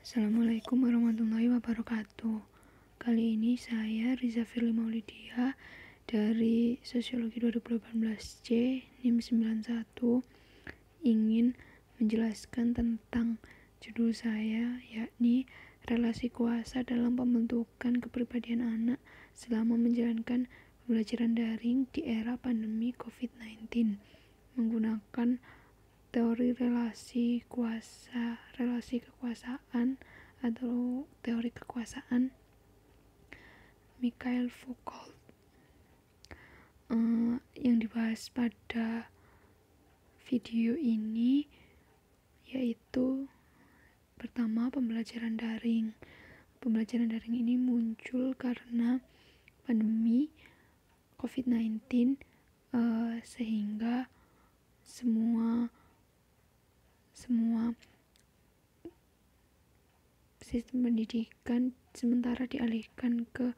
Assalamualaikum warahmatullahi wabarakatuh. Kali ini saya Riza Firly Maulidia dari Sosiologi 2018C NIM 91 ingin menjelaskan tentang judul saya yakni relasi kuasa dalam pembentukan kepribadian anak selama menjalankan pembelajaran daring di era pandemi COVID-19 menggunakan teori relasi kuasa, relasi kekuasaan atau teori kekuasaan Mikhail Foucault uh, yang dibahas pada video ini yaitu pertama pembelajaran daring. Pembelajaran daring ini muncul karena pandemi COVID-19 uh, sehingga semua semua sistem pendidikan sementara dialihkan ke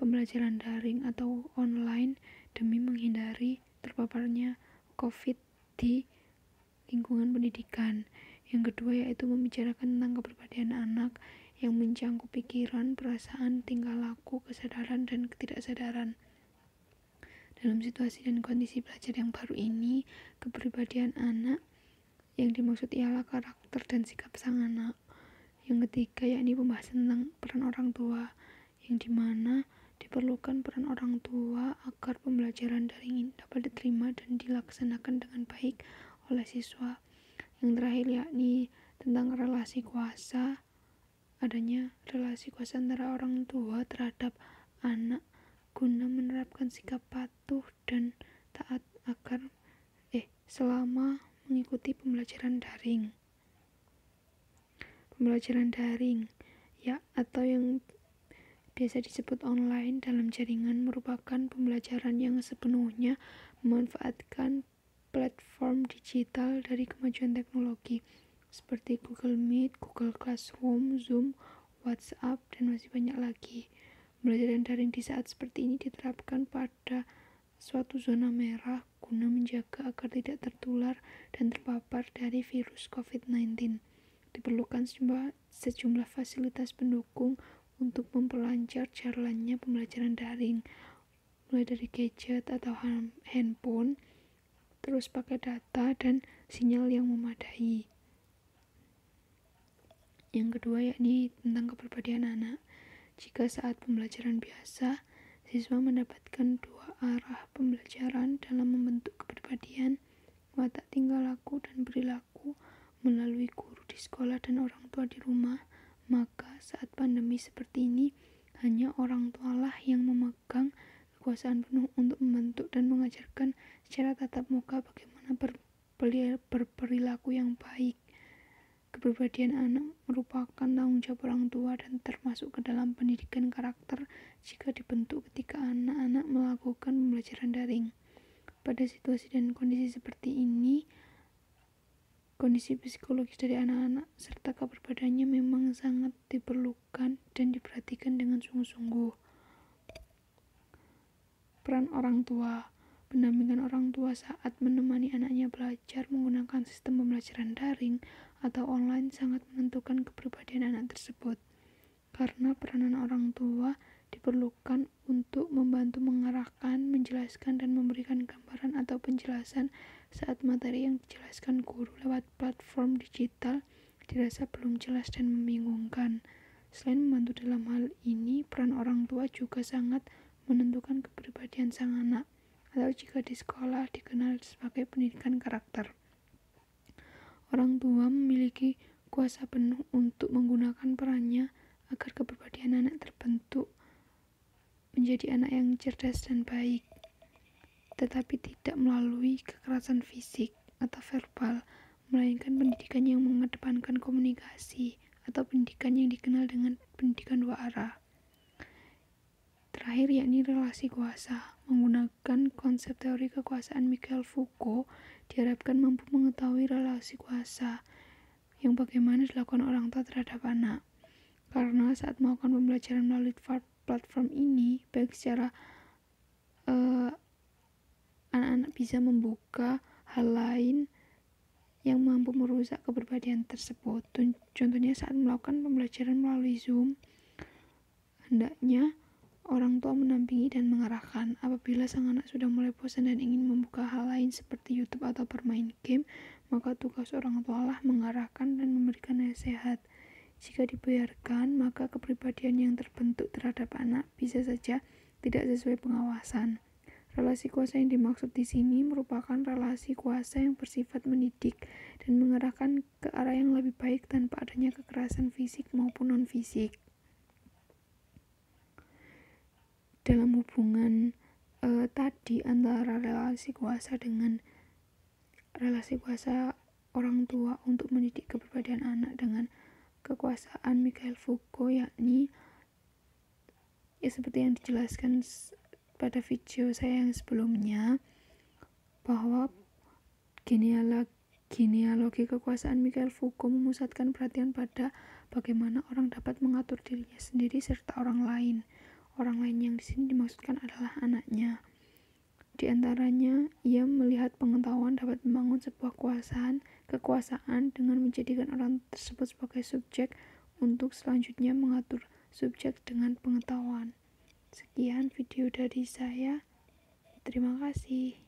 pembelajaran daring atau online demi menghindari terpaparnya COVID di lingkungan pendidikan. Yang kedua yaitu membicarakan tentang kepribadian anak yang mencangkup pikiran, perasaan, tingkah laku, kesadaran, dan ketidaksadaran. Dalam situasi dan kondisi belajar yang baru ini, kepribadian anak yang dimaksud ialah karakter dan sikap sang anak. Yang ketiga yakni pembahasan tentang peran orang tua, yang di mana diperlukan peran orang tua agar pembelajaran daring dapat diterima dan dilaksanakan dengan baik oleh siswa. Yang terakhir yakni tentang relasi kuasa, adanya relasi kuasa antara orang tua terhadap anak guna menerapkan sikap patuh dan taat agar eh selama mengikuti pembelajaran daring. Pembelajaran daring, ya, atau yang biasa disebut online dalam jaringan merupakan pembelajaran yang sepenuhnya memanfaatkan platform digital dari kemajuan teknologi seperti Google Meet, Google Classroom, Zoom, WhatsApp, dan masih banyak lagi. Pembelajaran daring di saat seperti ini diterapkan pada suatu zona merah guna menjaga agar tidak tertular dan terpapar dari virus COVID-19. Diperlukan sejumlah, fasilitas pendukung untuk memperlancar jalannya pembelajaran daring, mulai dari gadget atau handphone, terus pakai data dan sinyal yang memadai. Yang kedua yakni tentang kepribadian anak. Jika saat pembelajaran biasa, siswa mendapatkan dua arah pembelajaran dalam membentuk kepribadian, watak tingkah laku dan perilaku melalui guru di sekolah dan orang tua di rumah, maka saat pandemi seperti ini hanya orang tualah yang memegang kekuasaan penuh untuk membentuk dan mengajarkan secara tatap muka bagaimana berperilaku yang baik. Kepribadian anak merupakan tanggung jawab orang tua dan termasuk ke dalam pendidikan karakter jika dibentuk ketika anak-anak melakukan pembelajaran daring. Pada situasi dan kondisi seperti ini, kondisi psikologis dari anak-anak serta kepribadiannya memang sangat diperlukan dan diperhatikan dengan sungguh-sungguh. Peran orang tua Pendampingan orang tua saat menemani anaknya belajar menggunakan sistem pembelajaran daring atau online sangat menentukan kepribadian anak tersebut. Karena peranan orang tua diperlukan untuk membantu mengarahkan, menjelaskan, dan memberikan gambaran atau penjelasan saat materi yang dijelaskan guru lewat platform digital dirasa belum jelas dan membingungkan. Selain membantu dalam hal ini, peran orang tua juga sangat menentukan kepribadian sang anak atau jika di sekolah dikenal sebagai pendidikan karakter. Orang tua memiliki kuasa penuh untuk menggunakan perannya agar kepribadian anak terbentuk menjadi anak yang cerdas dan baik, tetapi tidak melalui kekerasan fisik atau verbal, melainkan pendidikan yang mengedepankan komunikasi atau pendidikan yang dikenal dengan pendidikan dua arah. Terakhir yakni relasi kuasa. Menggunakan konsep teori kekuasaan Michael Foucault, diharapkan mampu mengetahui relasi kuasa yang bagaimana dilakukan orang tua terhadap anak. Karena saat melakukan pembelajaran melalui platform ini, baik secara anak eh, anak-anak bisa membuka hal lain yang mampu merusak kepribadian tersebut. Contohnya saat melakukan pembelajaran melalui Zoom, hendaknya orang tua menampingi dan mengarahkan. Apabila sang anak sudah mulai bosan dan ingin membuka hal lain seperti YouTube atau bermain game, maka tugas orang tua lah mengarahkan dan memberikan nasihat. Jika dibiarkan, maka kepribadian yang terbentuk terhadap anak bisa saja tidak sesuai pengawasan. Relasi kuasa yang dimaksud di sini merupakan relasi kuasa yang bersifat mendidik dan mengarahkan ke arah yang lebih baik tanpa adanya kekerasan fisik maupun non-fisik. Dalam hubungan eh, tadi antara relasi kuasa dengan relasi kuasa orang tua untuk mendidik kepribadian anak dengan kekuasaan Michael Foucault yakni ya seperti yang dijelaskan pada video saya yang sebelumnya bahwa genealogi, kekuasaan Michael Foucault memusatkan perhatian pada bagaimana orang dapat mengatur dirinya sendiri serta orang lain. Orang lain yang di sini dimaksudkan adalah anaknya. Di antaranya, ia melihat pengetahuan dapat membangun sebuah kekuasaan, kekuasaan dengan menjadikan orang tersebut sebagai subjek untuk selanjutnya mengatur subjek dengan pengetahuan. Sekian video dari saya. Terima kasih.